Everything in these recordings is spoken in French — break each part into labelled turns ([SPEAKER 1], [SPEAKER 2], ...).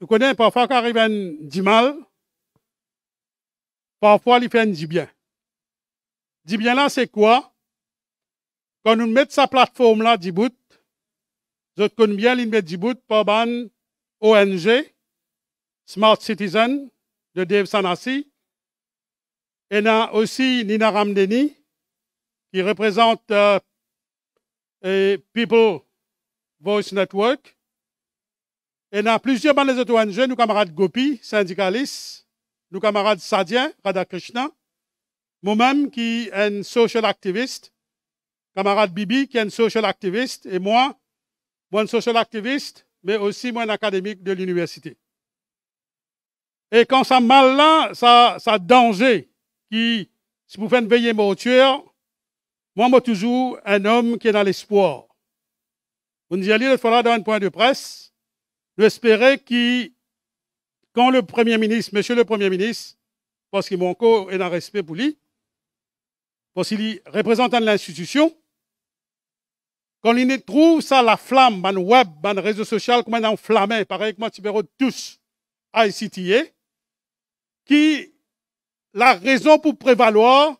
[SPEAKER 1] Vous connaissez parfois quand arrive un dit mal, parfois il fait un dit bien. Dit bien là, c'est quoi? Quand nous mettons sa plateforme là, bout, je connais bien l'île bout par ban ONG, Smart Citizen, de Dave Sanassi. Et a aussi Nina Ramdeni, qui représente euh, People Voice Network. Et a plusieurs bandes les ONG, nous camarades Gopi, syndicalistes, nous camarades Sadien, Radhakrishna, moi-même qui est un social activiste, camarade Bibi qui est un social activiste, et moi, moi un social activiste, mais aussi moi un académique de l'université. Et quand ça mal là, ça, ça danger qui, si vous faites veiller mon tueur, moi, moi, toujours un homme qui est dans l'espoir. Vous nous allez, il faudra dans un point de presse, espérer que, quand le Premier ministre, Monsieur le Premier ministre, parce qu'il manque un respect pour lui, parce qu'il est représentant de l'institution, quand il trouve ça, la flamme, dans le web, dans les réseaux sociaux, comme un enflammé, pareil que moi, tu tous, à ICTA, qui, la raison pour prévaloir,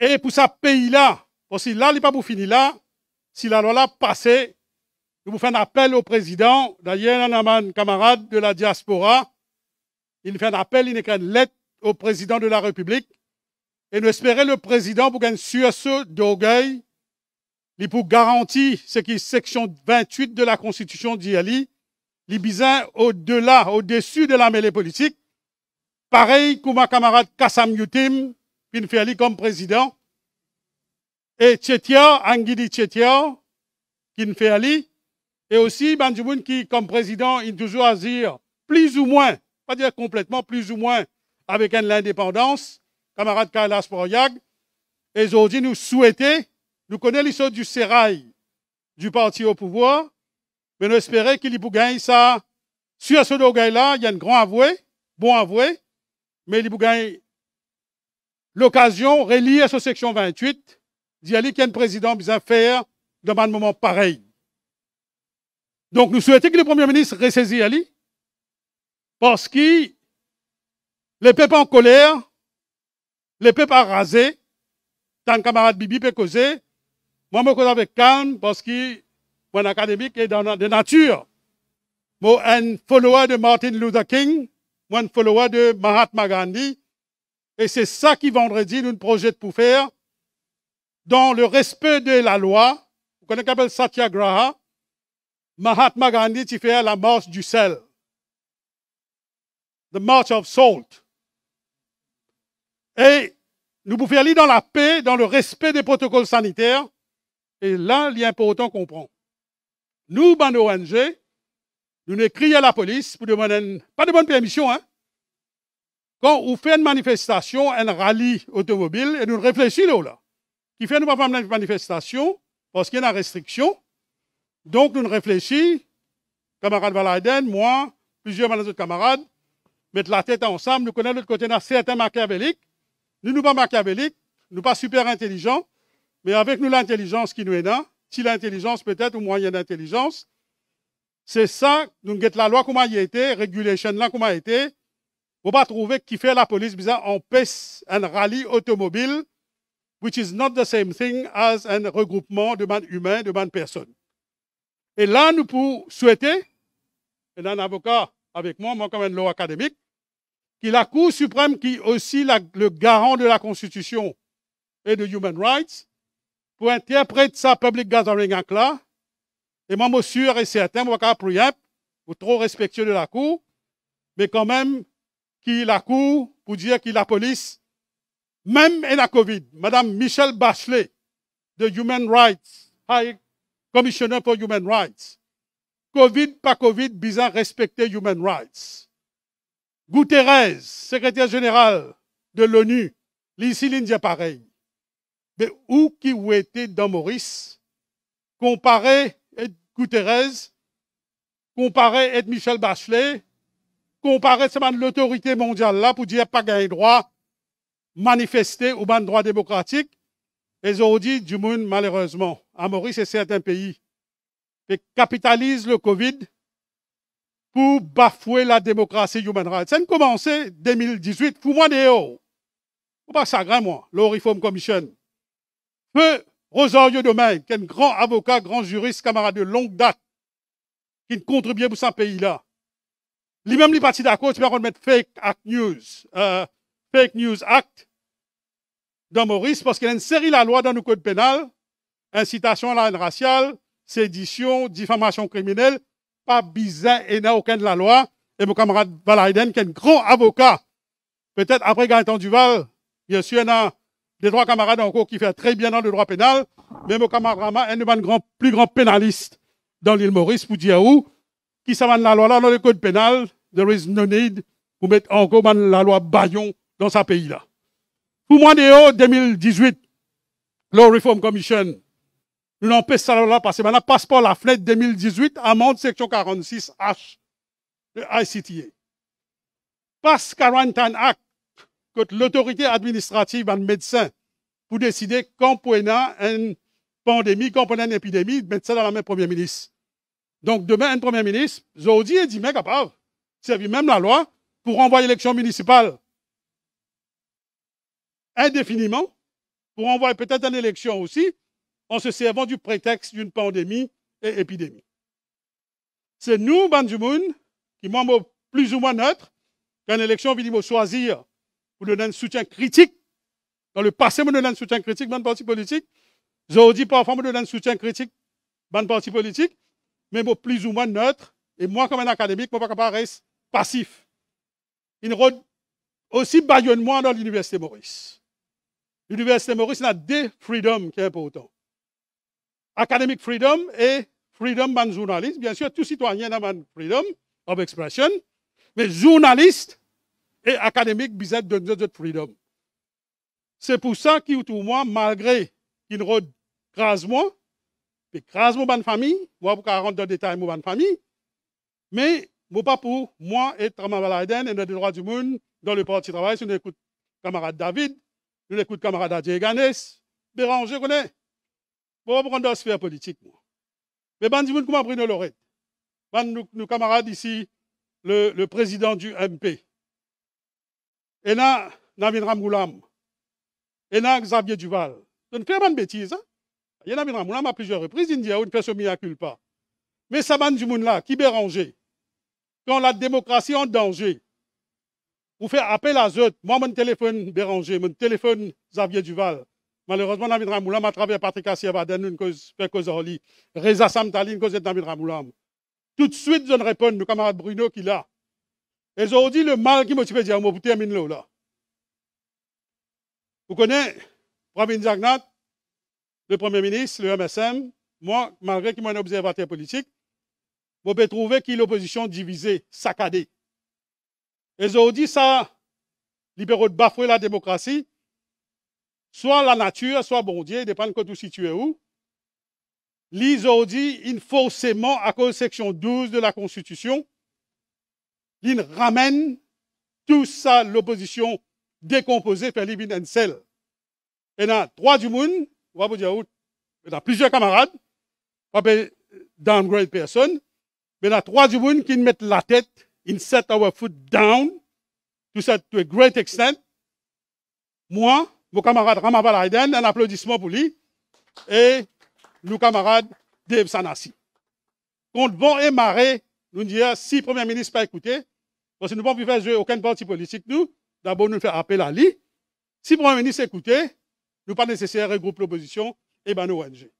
[SPEAKER 1] et pour ce pays-là, parce que là, il n'est pas pour finir là, si la loi là passée, nous vous faisons un appel au président, d'ailleurs, un camarade de la diaspora, il fait un appel, il qu'une lettre au président de la République, et nous espérons le président pour gagner ce d'orgueil, il pour garantir ce qui est section 28 de la Constitution d'Iali, les besoin au-delà, au-dessus de la mêlée politique, pareil que ma camarade Kassam Yutim, fait comme président, et Tchetia, Angidi Tchetia, qui fait ali, et aussi Banjumoun qui, comme président, il toujours à plus ou moins, pas dire complètement, plus ou moins, avec l'indépendance, camarade Kailas Poroyag, et aujourd'hui nous souhaitons, nous connaissons l'histoire du sérail du parti au pouvoir, mais nous espérons qu'il y gagner ça. Sur ce dogaï-là, il y a un grand avoué, bon avoué, mais il y gagner l'occasion, reliée à cette section 28, d'y aller qu'il y a un président besoin faire dans un moment pareil. Donc, nous souhaitons que le Premier ministre ressaisisse Ali, parce que les peuples en colère, les peuples rasé, tant camarade Bibi peut causer, moi, je cause avec calme, parce que mon académique est dans, de nature. Moi, un follower de Martin Luther King, moi, un follower de Mahatma Gandhi. Et c'est ça qui, vendredi, nous projette pour faire, dans le respect de la loi. Vous connaissez qu'appelle Satyagraha? Mahatma Gandhi, tu fais la marche du sel. The March of Salt. Et nous pouvons aller dans la paix, dans le respect des protocoles sanitaires. Et là, il est important qu'on comprend. Nous, ban ONG, nous écrivons à la police pour demander, pas de bonne permission, hein. Quand on fait une manifestation, un rallye automobile, et nous réfléchissons là, qui fait nous pas une manifestation, parce qu'il y a une restriction, donc nous réfléchissons, camarade Valaiden, moi, plusieurs de autres camarades, mettre la tête ensemble, nous connaissons l'autre côté, un certains machiavéliques, nous nous pas machiavéliques, nous pas super intelligents, mais avec nous l'intelligence qui nous est là, si l'intelligence peut-être ou moyen d'intelligence. C'est ça, nous avons la loi comment il a été, régulation là comment a été. Vous pas trouver qui fait la police bizarre empêche un rallye automobile, which is not the same thing as un regroupement de bandes humains, de bandes personnes. Et là, nous pouvons souhaiter, et un avocat avec moi, moi comme un loi académique, que la Cour suprême, qui est aussi le garant de la Constitution et de Human Rights, pour interpréter sa public gathering en là. Et moi, je sûr et certain, moi, pour trop respectueux de la Cour, mais quand même, qui la Cour, pour dire que la police, même et la COVID, Madame Michelle Bachelet, de Human Rights, High Commissioner for Human Rights, COVID, pas COVID, bizarre respecter Human Rights. Guterres, secrétaire général de l'ONU, l'ici, l'India pareil. Mais où qui ou était dans Maurice, comparé à Guterres, comparé à Michel Bachelet, comparé à l'autorité mondiale là pour dire pas gagner droit manifester ou pas droit démocratique. Et aujourd'hui, du monde, malheureusement, à Maurice et certains pays, qui capitalisent le Covid pour bafouer la démocratie human rights. Ça a commencé 2018, fous-moi des hauts. Pas ça moi, la Reform Commission. Feu Rosario Domingue, qui est un grand avocat, grand juriste, camarade de longue date, qui contribue pour ce pays-là. Lui-même, il est parti d'accord, tu vas mettre fake act news, euh, fake news act dans Maurice, parce qu'il a inséré la loi dans le code pénal, incitation à la haine raciale, sédition, diffamation criminelle, pas bizarre et n'a aucun de la loi. Et mon camarade Valaiden, qui est un grand avocat, peut-être après Gaëtan Duval, bien sûr, il y a des trois camarades encore qui fait très bien dans le droit pénal, mais mon camarade est un grand, plus grand pénaliste dans l'île Maurice, pour dire où, qui s'avance la loi là dans le code pénal, there is no need pour mettre encore la loi Bayon dans ce pays-là. Pour moi, de 2018, Law Reform Commission, nous n'en ça là que maintenant, passeport la fenêtre 2018, amende section 46H de ICTA. Passe Quarantine Act, que l'autorité administrative un médecin pour décider quand pour une pandémie, quand pour une épidémie, ça dans la main Premier ministre. Donc demain, un Premier ministre, Zodi est dit, mais capable, servir même la loi pour renvoyer l'élection municipale indéfiniment, pour envoyer peut-être une élection aussi, en se servant du prétexte d'une pandémie et épidémie. C'est nous, Banjumoun, qui sommes plus ou moins neutres, qu'une élection vient choisir pour donner un soutien critique. Dans le passé, nous donner un soutien critique dans le parti politique. Aujourd'hui, parfois, nous donner un soutien critique dans le parti politique, mais plus ou moins neutre. Et moi, comme un académique, je ne peux pas rester passif. Il aussi baillonne-moi dans l'Université Maurice. L'Université Maurice a deux freedoms qui sont importants academic freedom et freedom man journaliste. Bien sûr, tout citoyen a man freedom of expression, mais journaliste et académique besoin de notre freedom. C'est pour ça qu'il tout moi, malgré qu'il rôde crase-moi, et crase-moi ma famille, moi pour rentrer dans le détail ma famille, mais pas pour moi et Trama et le droit du monde dans le parti travail, si nous écoute camarade David, nous écoute camarade Adjé Ganes, Béranger, connaît. Bon, prendre la sphère politique, moi. Mais ben, dis comment Bruno Lorette. Ben, nous, nous camarades ici, le, président du MP. Et là, Namin Ramoulam. Et là, Xavier Duval. Donc, ne pas de bêtises, hein? Il y a Namin Ramoulam à plusieurs reprises, il dit, une personne ne culpa. Mais ça, man du monde là, qui béranger? Quand la démocratie est en danger, vous faites appel à eux. Moi, mon téléphone Béranger, mon téléphone Xavier Duval. Malheureusement, David Ramoulam, à travers Patrick Assiabaden, une cause, fait cause Oli. Reza Samtali, une cause de David Ramoulam. Tout de suite, je réponds, nos camarades Bruno qui là. Et ils ont dit le mal qui motive dire, pour terminer là. Vous connaissez Zagnat, le Premier ministre, le MSM, moi, malgré qu'il un observateur politique, vous pouvez trouver qu'il l'opposition divisée, saccadée. Ont dit ça, libéraux de bafouer la démocratie, soit la nature, soit bon Dieu, dépend de où situé où. L'ISO dit, il forcément, à cause de section 12 de la Constitution, il ramène tout ça, l'opposition décomposée, fait living and sell. Et dans trois du monde, on va vous dire, il y a plusieurs camarades, va downgrade personne, mais a trois du monde qui mettent la tête, in set our foot down, tout ça to a great extent. Moi, mon camarade Ramaval Aiden, un applaudissement pour lui, et nos camarades Dave Sanassi. Contre bon et maré, nous disons, si le Premier ministre pas écouté, parce que nous ne pouvons faire jouer aucun parti politique, nous, d'abord nous faire appel à lui. Si le Premier ministre écouté, nous pas nécessaire de regrouper l'opposition et ben nous ONG.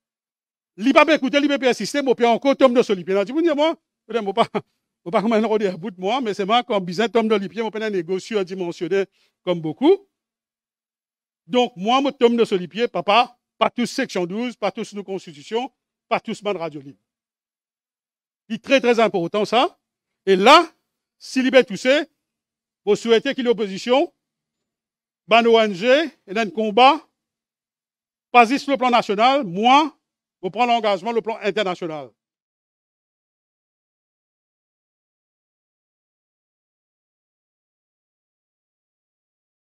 [SPEAKER 1] Lui pas écouté, lui pas persister, mais encore tombe de solipien. Je vous dis, moi, je ne pas, pas comme un de bout de moi, mais c'est moi, comme bizarre, tombe de l'ipien, je peux négocier dimensionné comme beaucoup. Donc, moi, je tombe de ce pied, papa, pas tous section 12, pas tous nos constitutions, pas tous man radio libre. C'est très, très important, ça. Et là, si libère tout ça, vous souhaitez qu'il y ait opposition, ban ONG, et un combat, pas sur le plan national, moi, je prends l'engagement, le plan international.